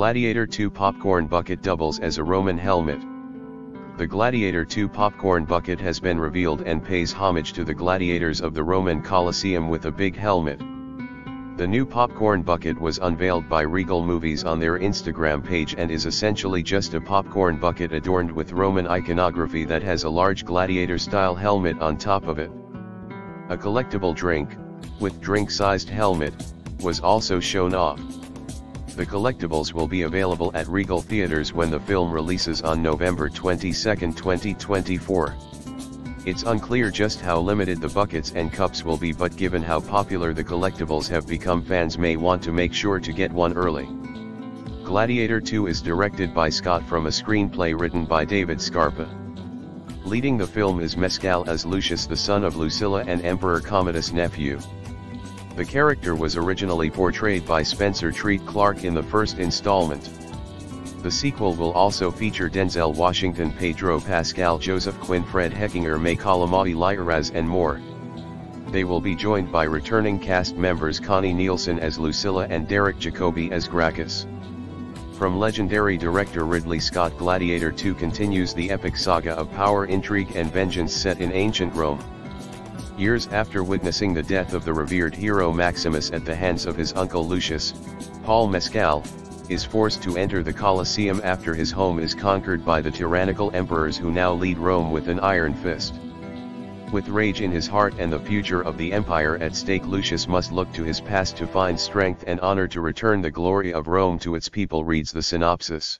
Gladiator 2 popcorn bucket doubles as a Roman helmet. The Gladiator 2 popcorn bucket has been revealed and pays homage to the gladiators of the Roman Colosseum with a big helmet. The new popcorn bucket was unveiled by Regal Movies on their Instagram page and is essentially just a popcorn bucket adorned with Roman iconography that has a large gladiator-style helmet on top of it. A collectible drink, with drink-sized helmet, was also shown off. The collectibles will be available at Regal Theaters when the film releases on November 22, 2024. It's unclear just how limited the buckets and cups will be but given how popular the collectibles have become fans may want to make sure to get one early. Gladiator 2 is directed by Scott from a screenplay written by David Scarpa. Leading the film is Mescal as Lucius the son of Lucilla and Emperor Commodus' nephew. The character was originally portrayed by Spencer Treat Clark in the first installment. The sequel will also feature Denzel Washington Pedro Pascal Joseph Quinn Fred Hechinger May Calamawy Liaraz and more. They will be joined by returning cast members Connie Nielsen as Lucilla and Derek Jacobi as Gracchus. From legendary director Ridley Scott Gladiator 2 continues the epic saga of power intrigue and vengeance set in ancient Rome. Years after witnessing the death of the revered hero Maximus at the hands of his uncle Lucius, Paul Mescal, is forced to enter the Colosseum after his home is conquered by the tyrannical emperors who now lead Rome with an iron fist. With rage in his heart and the future of the empire at stake Lucius must look to his past to find strength and honor to return the glory of Rome to its people reads the synopsis.